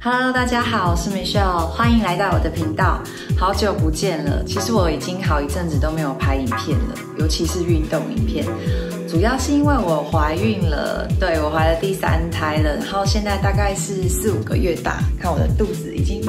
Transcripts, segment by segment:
Hello，大家好，我是 Michelle，欢迎来到我的频道。好久不见了，其实我已经好一阵子都没有拍影片了，尤其是运动影片。主要是因为我怀孕了，对我怀了第三胎了，然后现在大概是四五个月大，看我的肚子已经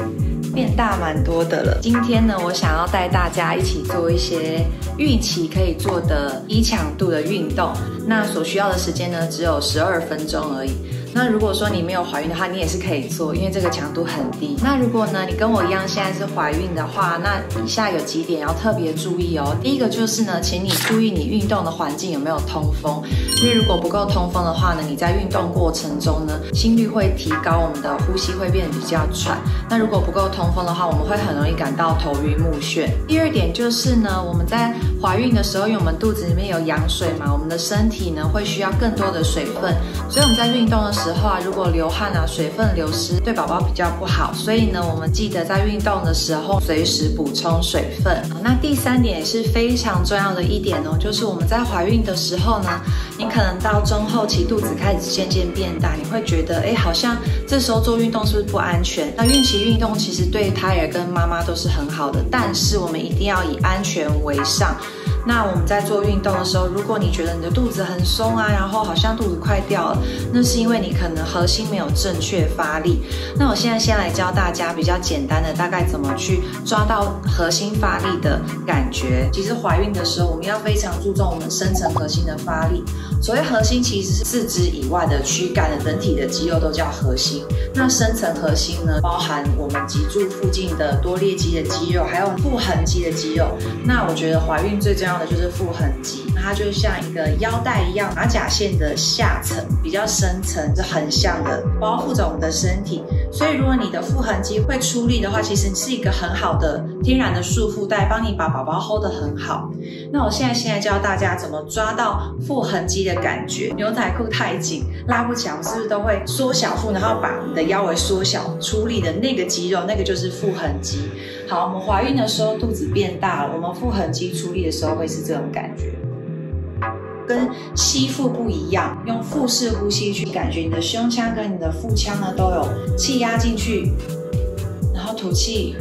变大蛮多的了。今天呢，我想要带大家一起做一些孕期可以做的低强度的运动，那所需要的时间呢，只有十二分钟而已。那如果说你没有怀孕的话，你也是可以做，因为这个强度很低。那如果呢，你跟我一样现在是怀孕的话，那以下有几点要特别注意哦。第一个就是呢，请你注意你运动的环境有没有通风，因为如果不够通风的话呢，你在运动过程中呢，心率会提高，我们的呼吸会变得比较喘。那如果不够通风的话，我们会很容易感到头晕目眩。第二点就是呢，我们在怀孕的时候，因为我们肚子里面有羊水嘛，我们的身体呢会需要更多的水分，所以我们在运动的时时候啊，如果流汗啊，水分流失对宝宝比较不好，所以呢，我们记得在运动的时候随时补充水分。那第三点也是非常重要的一点哦，就是我们在怀孕的时候呢，你可能到中后期肚子开始渐渐变大，你会觉得哎，好像这时候做运动是不是不安全？那孕期运动其实对胎儿跟妈妈都是很好的，但是我们一定要以安全为上。那我们在做运动的时候，如果你觉得你的肚子很松啊，然后好像肚子快掉了，那是因为你可能核心没有正确发力。那我现在先来教大家比较简单的，大概怎么去抓到核心发力的感觉。其实怀孕的时候，我们要非常注重我们深层核心的发力。所谓核心，其实是四肢以外的躯干的整体的肌肉都叫核心。那深层核心呢，包含我们脊柱附近的多裂肌的肌肉，还有腹横肌的肌肉。那我觉得怀孕最重要的就是腹横肌，它就像一个腰带一样，马甲线的下层比较深层是横向的，包覆着我们的身体。所以如果你的腹横肌会出力的话，其实是一个很好的天然的束缚带，帮你把宝宝 hold 得很好。那我现在现在教大家怎么抓到腹横肌的感觉。牛仔裤太紧拉不起来，是不是都会缩小腹，然后把你的腰围缩小，出力的那个肌肉，那个就是腹横肌。好，我们怀孕的时候肚子变大了，我们腹横肌出力的时候会是这种感觉，跟吸腹不一样，用腹式呼吸去感觉你的胸腔跟你的腹腔呢都有气压进去，然后吐气。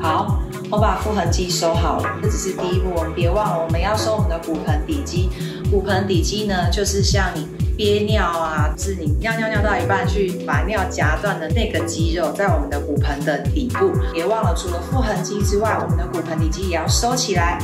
好。我把腹横肌收好了，这只是第一步。我们别忘了，我们要收我们的骨盆底肌。骨盆底肌呢，就是像你憋尿啊，是你尿尿尿到一半去把尿夹断的那个肌肉，在我们的骨盆的底部。别忘了，除了腹横肌之外，我们的骨盆底肌也要收起来。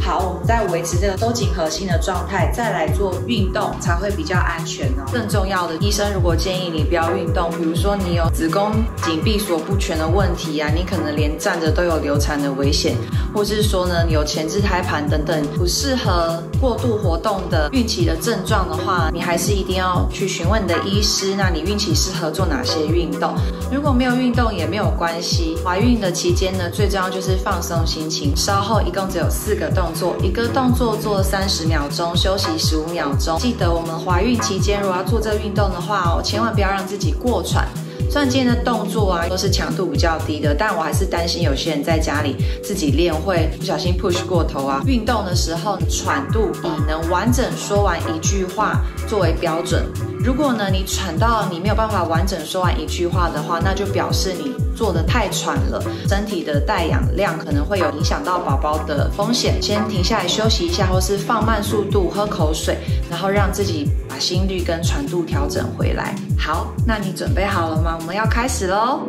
好，我们再维持这个收紧核心的状态，再来做运动才会比较安全哦。更重要的，医生如果建议你不要运动，比如说你有子宫颈闭锁不全的问题啊，你可能连站着都有流产的危险，或是说呢，你有前置胎盘等等不适合过度活动的孕期的症状的话，你还是一定要去询问你的医师。那你孕期适合做哪些运动？如果没有运动也没有关系。怀孕的期间呢，最重要就是放松心情。稍后一共只有四个动。作一个动作做三十秒钟，休息十五秒钟。记得我们怀孕期间如果要做这个运动的话哦，千万不要让自己过喘。虽然今天的动作啊都是强度比较低的，但我还是担心有些人在家里自己练会不小心 push 过头啊。运动的时候喘度以能完整说完一句话作为标准。如果呢你喘到你没有办法完整说完一句话的话，那就表示你做的太喘了，身体的带氧量可能会有影响到宝宝的风险。先停下来休息一下，或是放慢速度喝口水，然后让自己把心率跟喘度调整回来。好，那你准备好了吗？我们要开始喽。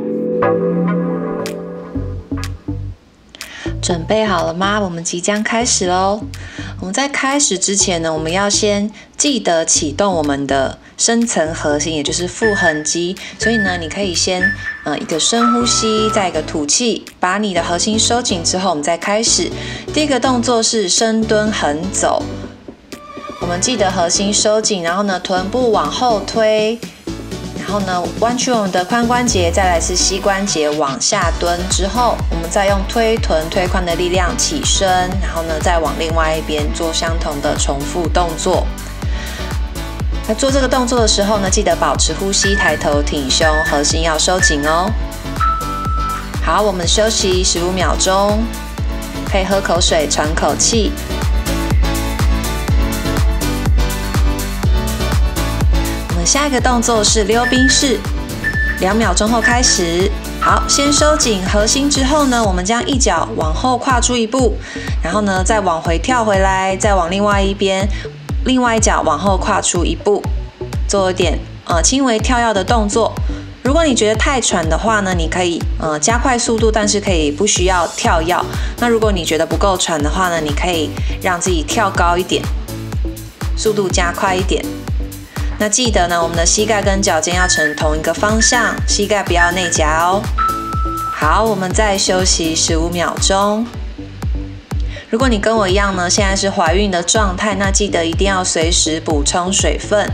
准备好了吗？我们即将开始喽。我们在开始之前呢，我们要先记得启动我们的深层核心，也就是腹横肌。所以呢，你可以先呃一个深呼吸，再一个吐气，把你的核心收紧之后，我们再开始。第一个动作是深蹲横走。我们记得核心收紧，然后呢，臀部往后推。然后呢，弯曲我们的髋关节，再来是膝关节往下蹲之后，我们再用推臀推髋的力量起身，然后呢，再往另外一边做相同的重复动作。那做这个动作的时候呢，记得保持呼吸，抬头挺胸，核心要收紧哦。好，我们休息十五秒钟，可以喝口水喘口气。下一个动作是溜冰式，两秒钟后开始。好，先收紧核心之后呢，我们将一脚往后跨出一步，然后呢再往回跳回来，再往另外一边，另外一脚往后跨出一步，做一点呃轻微跳跃的动作。如果你觉得太喘的话呢，你可以呃加快速度，但是可以不需要跳跃。那如果你觉得不够喘的话呢，你可以让自己跳高一点，速度加快一点。那记得呢，我们的膝盖跟脚尖要成同一个方向，膝盖不要内夹哦。好，我们再休息十五秒钟。如果你跟我一样呢，现在是怀孕的状态，那记得一定要随时补充水分。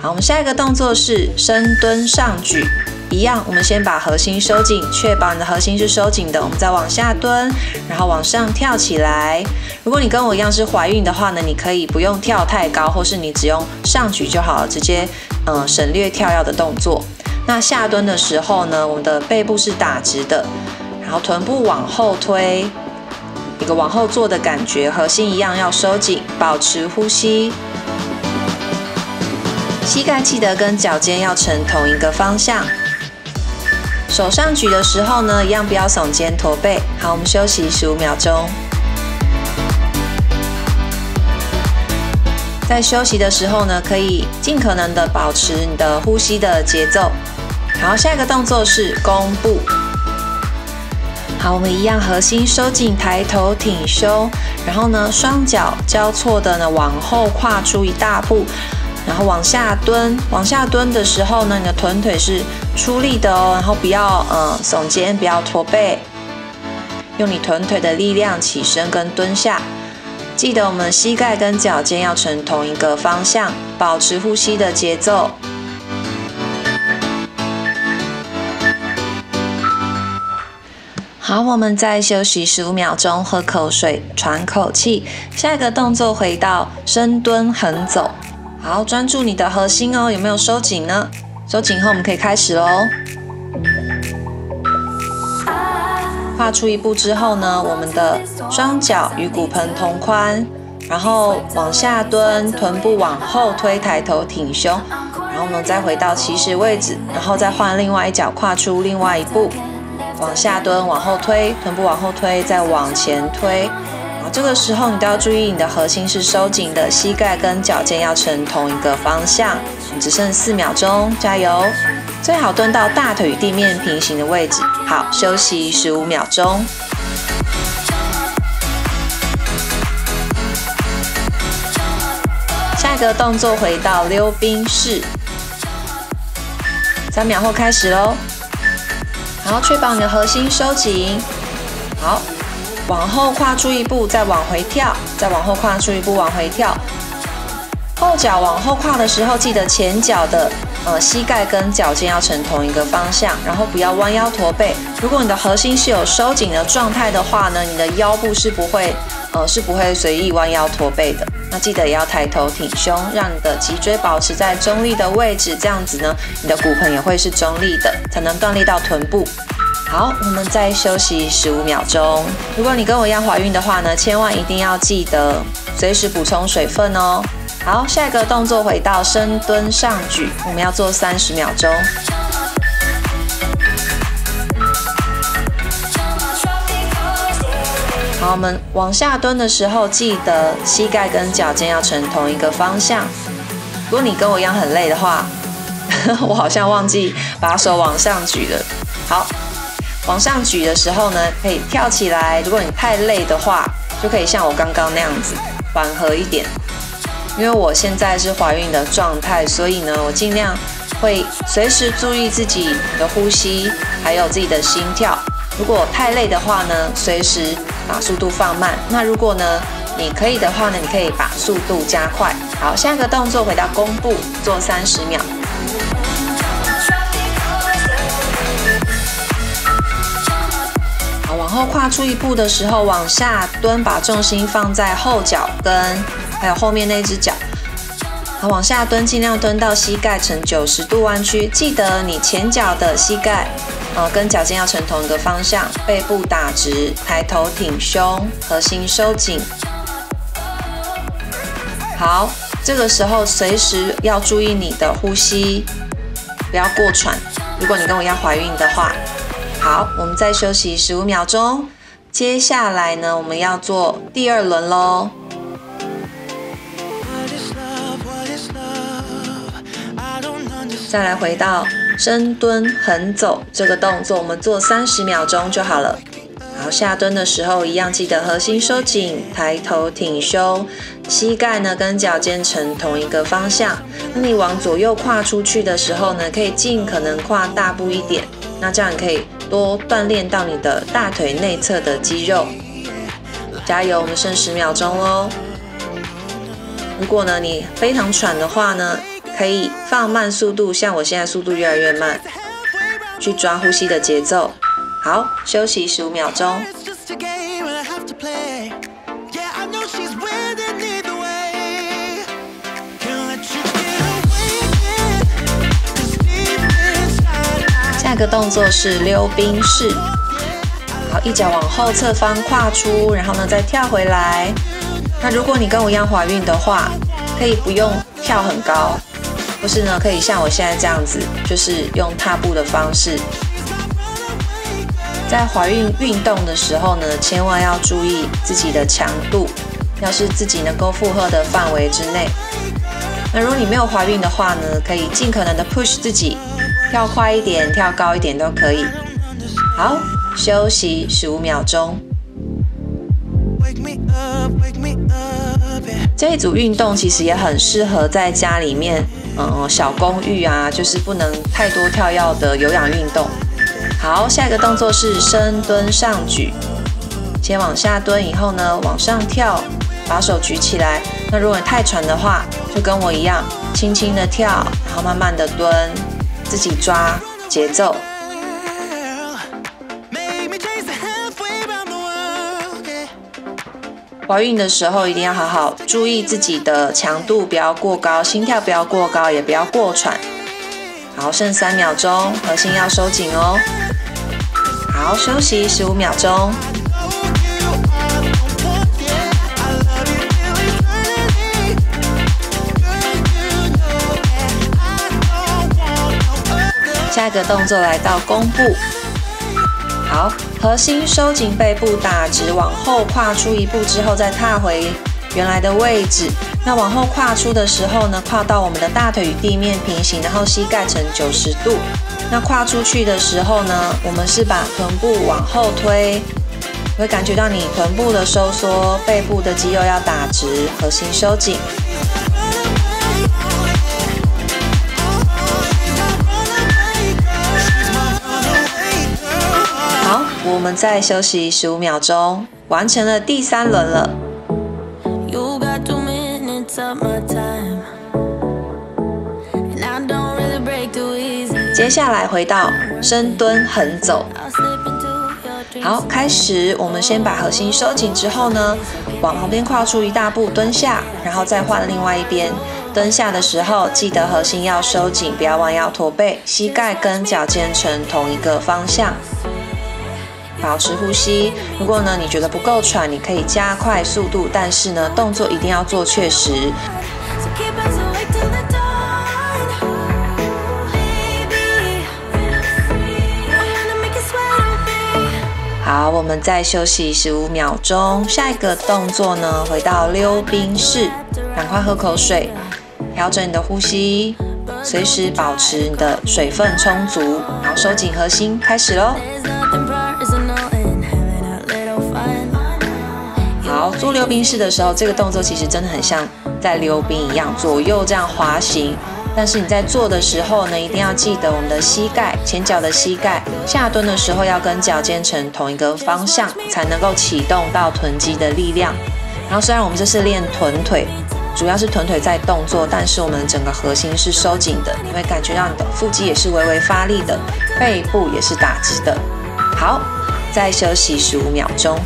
好，我们下一个动作是深蹲上举，一样，我们先把核心收紧，确保你的核心是收紧的。我们再往下蹲，然后往上跳起来。如果你跟我一样是怀孕的话呢，你可以不用跳太高，或是你只用上举就好了，直接嗯省略跳跃的动作。那下蹲的时候呢，我们的背部是打直的，然后臀部往后推，一个往后坐的感觉，核心一样要收紧，保持呼吸。膝盖记得跟脚尖要成同一个方向。手上举的时候呢，一样不要耸肩驼背。好，我们休息十五秒钟。在休息的时候呢，可以尽可能的保持你的呼吸的节奏。好，下一个动作是弓步。好，我们一样核心收紧，抬头挺胸，然后呢，双脚交错的呢往后跨出一大步。然后往下蹲，往下蹲的时候呢，你的臀腿是出力的哦，然后不要嗯耸肩，不要驼背，用你臀腿的力量起身跟蹲下。记得我们膝盖跟脚尖要成同一个方向，保持呼吸的节奏。好，我们再休息十五秒钟，喝口水，喘口气。下一个动作回到深蹲横走。好，专注你的核心哦，有没有收紧呢？收紧后，我们可以开始喽。跨出一步之后呢，我们的双脚与骨盆同宽，然后往下蹲，臀部往后推，抬头挺胸，然后我们再回到起始位置，然后再换另外一脚跨出另外一步，往下蹲，往后推，臀部往后推，再往前推。这个时候你都要注意，你的核心是收紧的，膝盖跟脚尖要成同一个方向。你只剩四秒钟，加油！最好蹲到大腿与地面平行的位置。好，休息十五秒钟。下一个动作回到溜冰式，三秒后开始喽。好，确保你的核心收紧。好。往后跨出一步，再往回跳，再往后跨出一步，往回跳。后脚往后跨的时候，记得前脚的呃膝盖跟脚尖要成同一个方向，然后不要弯腰驼背。如果你的核心是有收紧的状态的话呢，你的腰部是不会呃是不会随意弯腰驼背的。那记得也要抬头挺胸，让你的脊椎保持在中立的位置，这样子呢，你的骨盆也会是中立的，才能锻炼到臀部。好，我们再休息十五秒钟。如果你跟我一样怀孕的话呢，千万一定要记得随时补充水分哦。好，下一个动作回到深蹲上举，我们要做三十秒钟。好，我们往下蹲的时候，记得膝盖跟脚尖要成同一个方向。如果你跟我一样很累的话，我好像忘记把手往上举了。好。往上举的时候呢，可以跳起来。如果你太累的话，就可以像我刚刚那样子缓和一点。因为我现在是怀孕的状态，所以呢，我尽量会随时注意自己的呼吸，还有自己的心跳。如果太累的话呢，随时把速度放慢。那如果呢，你可以的话呢，你可以把速度加快。好，下一个动作回到弓步，做三十秒。然后跨出一步的时候，往下蹲，把重心放在后脚跟，还有后面那只脚。好，往下蹲，尽量蹲到膝盖呈九十度弯曲。记得你前脚的膝盖，呃，跟脚尖要成同一个方向。背部打直，抬头挺胸，核心收紧。好，这个时候随时要注意你的呼吸，不要过喘。如果你跟我一样怀孕的话，好，我们再休息十五秒钟。接下来呢，我们要做第二轮喽。再来回到深蹲横走这个动作，我们做三十秒钟就好了。好，下蹲的时候一样，记得核心收紧，抬头挺胸，膝盖呢跟脚尖成同一个方向。那你往左右跨出去的时候呢，可以尽可能跨大步一点，那这样可以多锻炼到你的大腿内侧的肌肉。加油，我们剩十秒钟喽。如果呢你非常喘的话呢？可以放慢速度，像我现在速度越来越慢，去抓呼吸的节奏。好，休息十五秒钟。下一个动作是溜冰式。好，一脚往后侧方跨出，然后呢再跳回来。那如果你跟我一样怀孕的话，可以不用跳很高。不是呢，可以像我现在这样子，就是用踏步的方式。在怀孕运动的时候呢，千万要注意自己的强度，要是自己能够负荷的范围之内。那如果你没有怀孕的话呢，可以尽可能的 push 自己，跳快一点，跳高一点都可以。好，休息十五秒钟。这一组运动其实也很适合在家里面。嗯，小公寓啊，就是不能太多跳跃的有氧运动。好，下一个动作是深蹲上举，先往下蹲，以后呢往上跳，把手举起来。那如果你太喘的话，就跟我一样，轻轻的跳，然后慢慢的蹲，自己抓节奏。怀孕的时候一定要好好注意自己的强度，不要过高，心跳不要过高，也不要过喘。好，剩三秒钟，核心要收紧哦。好，休息十五秒钟。下一个动作来到弓步。好。核心收紧，背部打直，往后跨出一步之后，再踏回原来的位置。那往后跨出的时候呢，跨到我们的大腿与地面平行，然后膝盖呈九十度。那跨出去的时候呢，我们是把臀部往后推，会感觉到你臀部的收缩，背部的肌肉要打直，核心收紧。我们再休息十五秒钟，完成了第三轮了。接下来回到深蹲横走。好，开始。我们先把核心收紧之后呢，往旁边跨出一大步，蹲下，然后再换另外一边。蹲下的时候，记得核心要收紧，不要弯腰驼背，膝盖跟脚尖呈同一个方向。保持呼吸。如果呢你觉得不够喘，你可以加快速度，但是呢动作一定要做确实。好，我们再休息十五秒钟。下一个动作呢，回到溜冰式，赶快喝口水，调整你的呼吸，随时保持你的水分充足，然后收紧核心，开始喽。做溜冰式的时候，这个动作其实真的很像在溜冰一样，左右这样滑行。但是你在做的时候呢，一定要记得我们的膝盖，前脚的膝盖下蹲的时候要跟脚尖成同一个方向，才能够启动到臀肌的力量。然后虽然我们这是练臀腿，主要是臀腿在动作，但是我们整个核心是收紧的，你会感觉到你的腹肌也是微微发力的，背部也是打直的。好，再休息十五秒钟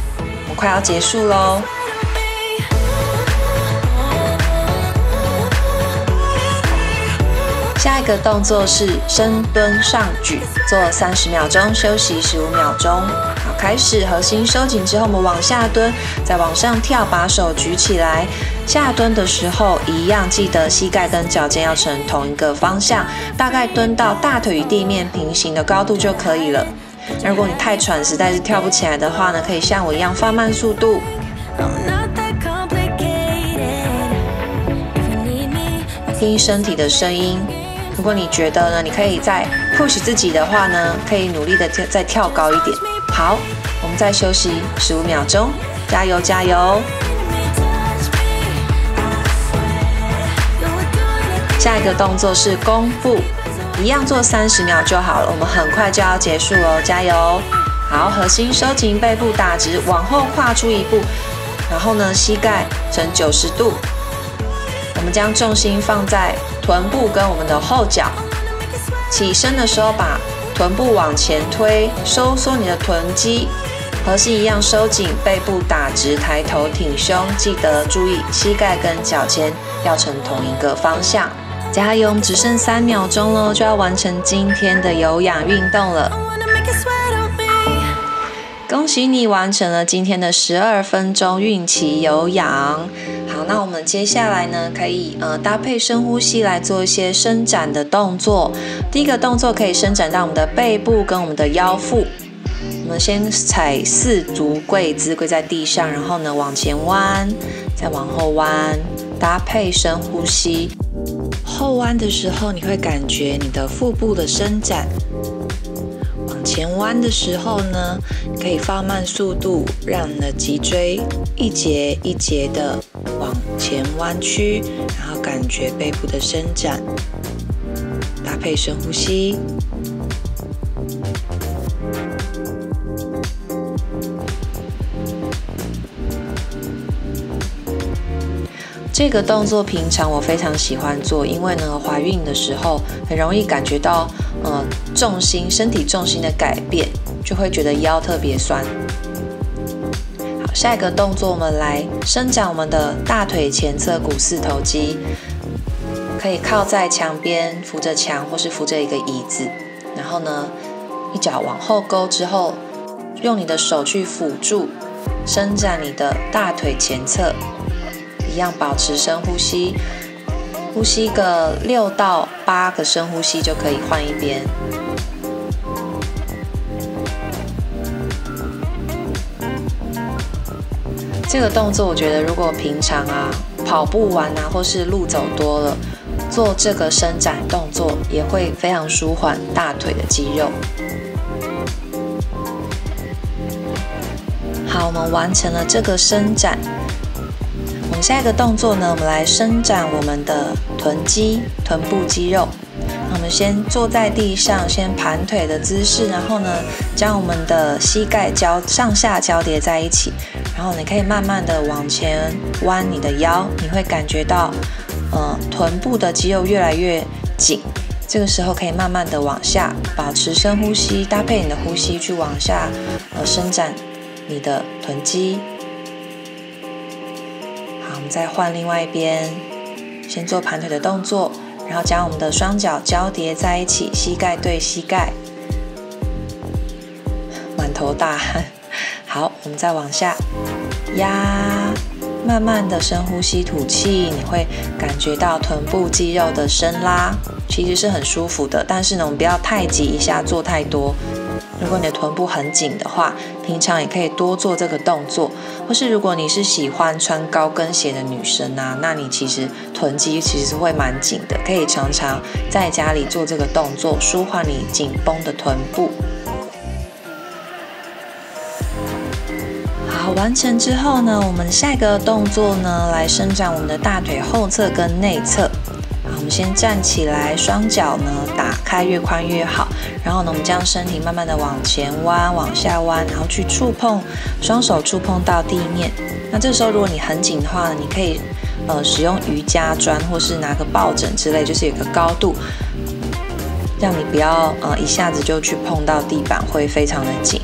我。快要结束喽！下一个动作是深蹲上举，做三十秒钟，休息十五秒钟。好，开始核心收紧之后，我们往下蹲，再往上跳，把手举起来。下蹲的时候一样，记得膝盖跟脚尖要成同一个方向，大概蹲到大腿与地面平行的高度就可以了。那如果你太喘，实在是跳不起来的话呢，可以像我一样放慢速度。听身体的声音。如果你觉得呢，你可以再 push 自己的话呢，可以努力的跳再跳高一点。好，我们再休息十五秒钟，加油加油！下一个动作是弓步，一样做三十秒就好了。我们很快就要结束哦，加油！好，核心收紧，背部打直，往后跨出一步，然后呢，膝盖呈九十度。我们将重心放在臀部跟我们的后脚，起身的时候把臀部往前推，收缩你的臀肌，核心一样收紧，背部打直，抬头挺胸，记得注意膝盖跟脚尖要成同一个方向。加油，只剩三秒钟喽，就要完成今天的有氧运动了。恭喜你完成了今天的十二分钟孕期有氧。好，那我们接下来呢，可以呃搭配深呼吸来做一些伸展的动作。第一个动作可以伸展到我们的背部跟我们的腰腹。我们先踩四足跪姿，跪在地上，然后呢往前弯，再往后弯，搭配深呼吸。后弯的时候，你会感觉你的腹部的伸展。前弯的时候呢，可以放慢速度，让你的脊椎一节一节的往前弯曲，然后感觉背部的伸展，搭配深呼吸。这个动作平常我非常喜欢做，因为呢，怀孕的时候很容易感觉到，呃，重心、身体重心的改变，就会觉得腰特别酸。好，下一个动作，我们来伸展我们的大腿前侧股四头肌，可以靠在墙边，扶着墙或是扶着一个椅子，然后呢，一脚往后勾之后，用你的手去辅助伸展你的大腿前侧。一样保持深呼吸，呼吸个六到八个深呼吸就可以换一边。这个动作我觉得，如果平常啊跑步完啊，或是路走多了，做这个伸展动作也会非常舒缓大腿的肌肉。好，我们完成了这个伸展。下一个动作呢，我们来伸展我们的臀肌、臀部肌肉。那我们先坐在地上，先盘腿的姿势，然后呢，将我们的膝盖交上下交叠在一起，然后你可以慢慢的往前弯你的腰，你会感觉到，呃，臀部的肌肉越来越紧。这个时候可以慢慢的往下，保持深呼吸，搭配你的呼吸去往下，呃，伸展你的臀肌。再换另外一边，先做盘腿的动作，然后将我们的双脚交叠在一起，膝盖对膝盖，满头大汗。好，我们再往下压，慢慢的深呼吸吐气，你会感觉到臀部肌肉的伸拉，其实是很舒服的。但是呢，我们不要太急，一下做太多。如果你的臀部很紧的话，平常也可以多做这个动作。或是如果你是喜欢穿高跟鞋的女生啊，那你其实臀肌其实会蛮紧的，可以常常在家里做这个动作，舒缓你紧绷的臀部。好，完成之后呢，我们下一个动作呢，来伸展我们的大腿后侧跟内侧。我们先站起来，双脚呢打开，越宽越好。然后呢，我们将身体慢慢的往前弯，往下弯，然后去触碰，双手触碰到地面。那这时候如果你很紧的话呢，你可以呃使用瑜伽砖，或是拿个抱枕之类，就是有个高度，让你不要呃一下子就去碰到地板，会非常的紧。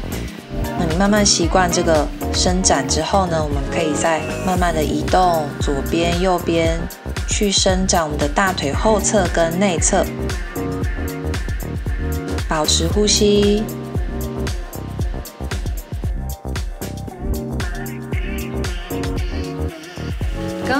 那你慢慢习惯这个伸展之后呢，我们可以再慢慢的移动左边、右边。去伸展我们的大腿后侧跟内侧，保持呼吸。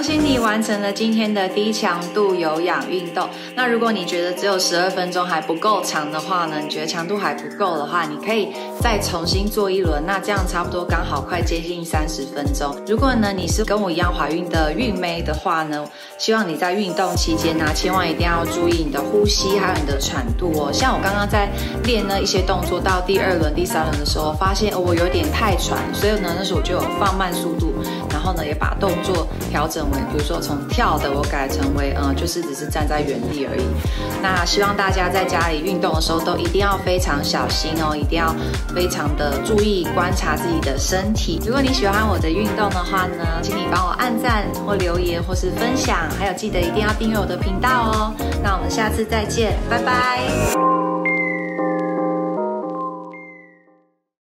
恭喜你完成了今天的低强度有氧运动。那如果你觉得只有十二分钟还不够长的话呢？你觉得强度还不够的话，你可以再重新做一轮。那这样差不多刚好快接近三十分钟。如果呢你是跟我一样怀孕的孕妹的话呢，希望你在运动期间呢，千万一定要注意你的呼吸还有你的喘度哦。像我刚刚在练呢一些动作到第二轮、第三轮的时候，发现我有点太喘，所以呢那时候我就有放慢速度，然后呢也把动作调整。比如说从跳的我改成为嗯，就是只是站在原地而已。那希望大家在家里运动的时候都一定要非常小心哦，一定要非常的注意观察自己的身体。如果你喜欢我的运动的话呢，请你帮我按赞或留言或是分享，还有记得一定要订阅我的频道哦。那我们下次再见，拜拜。